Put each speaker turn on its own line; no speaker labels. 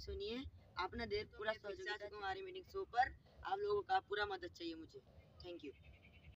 सुनिए। आपने देर पूरा सहयोगिता हमारी मीटिंग शो पर आप लोगों का पूरा मदद चाहिए मुझे। Thank you